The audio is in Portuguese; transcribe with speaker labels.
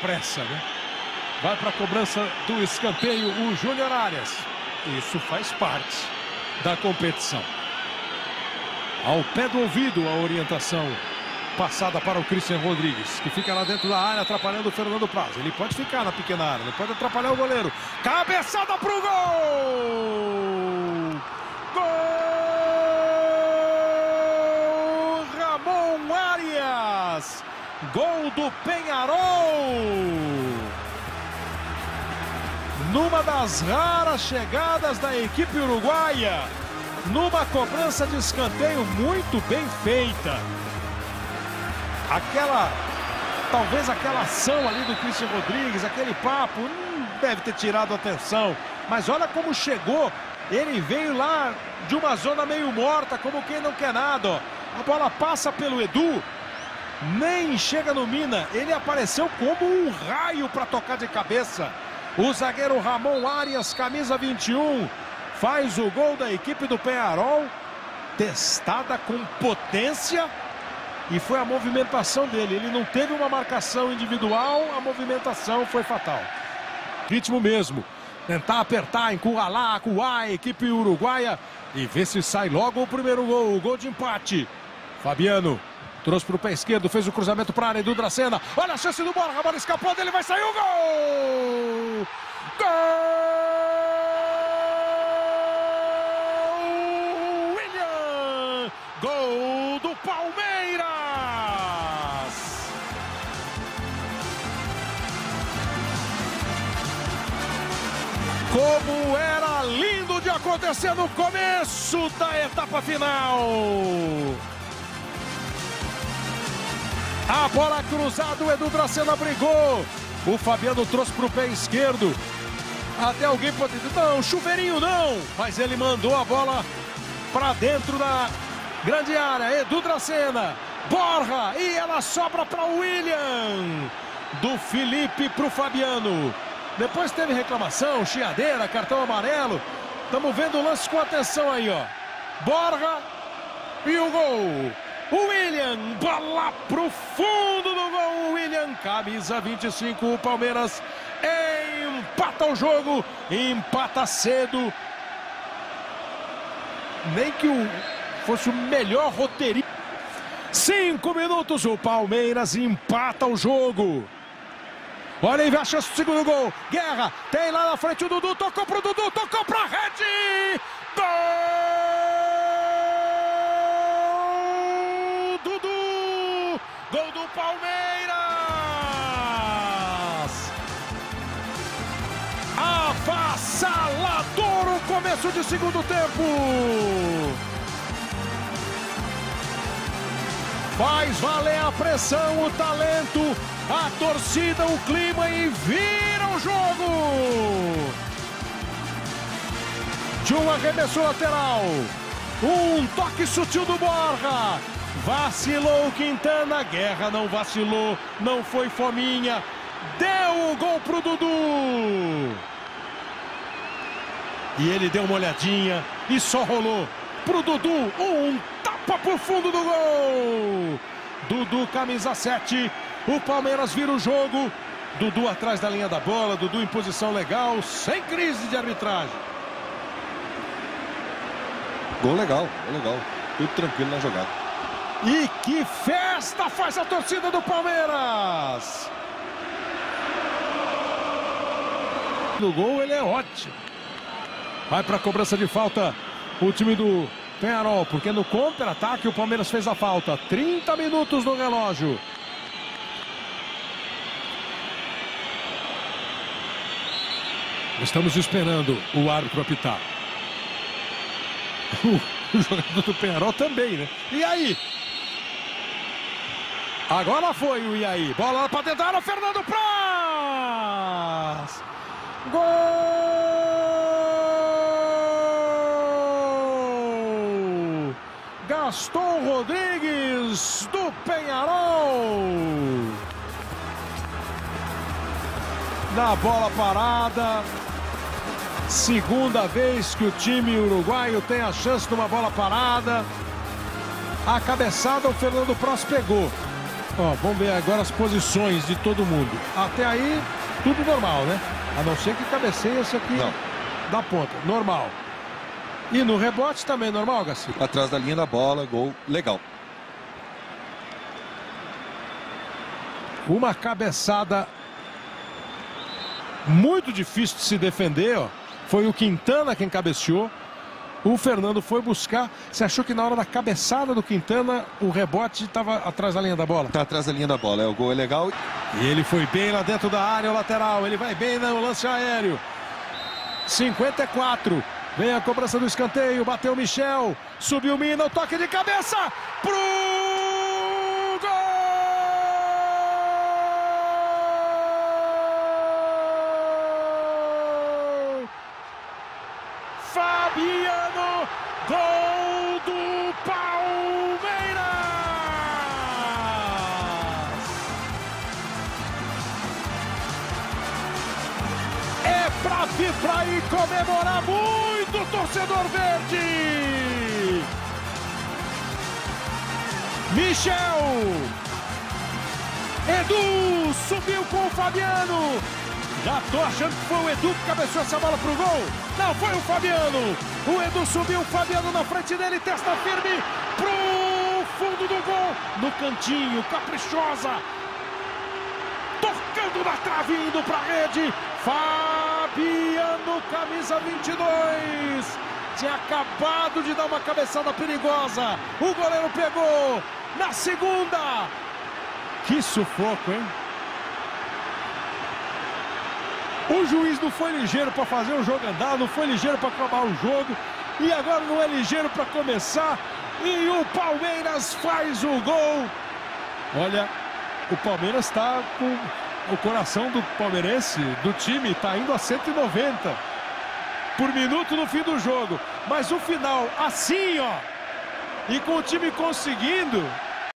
Speaker 1: Pressa, né? Vai para a cobrança do escanteio o Júnior Arias. Isso faz parte da competição. Ao pé do ouvido a orientação passada para o Christian Rodrigues, que fica lá dentro da área atrapalhando o Fernando Praz. Ele pode ficar na pequena área, não pode atrapalhar o goleiro. Cabeçada pro gol! Gol! Ramon Arias! Gol do Penharol! numa das raras chegadas da equipe uruguaia, numa cobrança de escanteio muito bem feita. Aquela, talvez aquela ação ali do Christian Rodrigues, aquele papo, não deve ter tirado atenção. Mas olha como chegou, ele veio lá de uma zona meio morta, como quem não quer nada. Ó. A bola passa pelo Edu, nem chega no Mina, ele apareceu como um raio para tocar de cabeça. O zagueiro Ramon Arias, camisa 21, faz o gol da equipe do Penharol. Testada com potência. E foi a movimentação dele. Ele não teve uma marcação individual, a movimentação foi fatal. Ritmo mesmo. Tentar apertar, encurralar, acuar a equipe uruguaia e ver se sai logo o primeiro gol, o gol de empate. Fabiano Trouxe para o pé esquerdo, fez o cruzamento para a área do Dracena. Olha a chance do Borja, a bola escapou dele, vai sair o gol! Gol! William! Gol do Palmeiras! Como era lindo de acontecer no começo da etapa final! A bola cruzada, o Edu Dracena brigou. O Fabiano trouxe para o pé esquerdo. Até alguém pode dizer, não, chuveirinho não. Mas ele mandou a bola para dentro da grande área. Edu Dracena, Borra e ela sobra para o William. Do Felipe para o Fabiano. Depois teve reclamação, chiadeira, cartão amarelo. Estamos vendo o lance com atenção aí, ó. Borra e o gol. William, bola pro fundo do gol. William, camisa 25. O Palmeiras empata o jogo, empata cedo. Nem que o, fosse o melhor roteirista. Cinco minutos, o Palmeiras empata o jogo. Olha aí, a chance do segundo gol. Guerra, tem lá na frente o Dudu, tocou pro Dudu, tocou pra rede. Gol! Palmeiras! Avassalador o começo de segundo tempo! Faz valer a pressão, o talento, a torcida, o clima e vira o jogo! De um arremesso lateral, um toque sutil do Borja, Vacilou o Quintana, Guerra não vacilou, não foi fominha. Deu o gol pro Dudu. E ele deu uma olhadinha e só rolou pro Dudu. Um tapa pro fundo do gol. Dudu, camisa 7. O Palmeiras vira o jogo. Dudu atrás da linha da bola, Dudu em posição legal, sem crise de arbitragem.
Speaker 2: Gol legal, legal. Tudo tranquilo na jogada.
Speaker 1: E que festa faz a torcida do Palmeiras! No gol ele é ótimo. Vai para a cobrança de falta o time do Penharol, porque no contra-ataque o Palmeiras fez a falta. 30 minutos no relógio. Estamos esperando o árbitro apitar. O jogador do Penharol também, né? E aí? Agora foi o Iaí. Bola para dentro da Fernando Praz. Gol! Gaston Rodrigues do Penharol. Na bola parada. Segunda vez que o time uruguaio tem a chance de uma bola parada. A cabeçada o Fernando Praz pegou. Ó, vamos ver agora as posições de todo mundo. Até aí, tudo normal, né? A não ser que cabeceie esse aqui
Speaker 2: Não.
Speaker 1: da ponta. Normal. E no rebote também normal, Garcia?
Speaker 2: Atrás da linha da bola, gol legal.
Speaker 1: Uma cabeçada muito difícil de se defender, ó. Foi o Quintana quem cabeceou. O Fernando foi buscar. Você achou que na hora da cabeçada do Quintana o rebote estava atrás da linha da bola?
Speaker 2: Tá atrás da linha da bola. É, o gol é legal.
Speaker 1: E ele foi bem lá dentro da área, o lateral. Ele vai bem no lance aéreo. 54. Vem a cobrança do escanteio. Bateu o Michel. Subiu o Mina. O toque de cabeça. Pro gol! Fabiano. Gol do Palmeiras! É pra vir pra ir comemorar muito, torcedor verde! Michel! Edu subiu com o Fabiano! Já tô achando que foi o Edu que cabeçou essa bola pro gol. Não, foi o Fabiano. O Edu subiu, o Fabiano na frente dele, testa firme pro fundo do gol. No cantinho, caprichosa. Tocando na trave, indo pra rede. Fabiano, camisa 22. Tinha acabado de dar uma cabeçada perigosa. O goleiro pegou na segunda. Que sufoco, hein? O juiz não foi ligeiro para fazer o jogo andar, não foi ligeiro para acabar o jogo e agora não é ligeiro para começar. E o Palmeiras faz o gol. Olha, o Palmeiras está com o coração do palmeirense, do time, está indo a 190 por minuto no fim do jogo. Mas o final, assim, ó, e com o time conseguindo,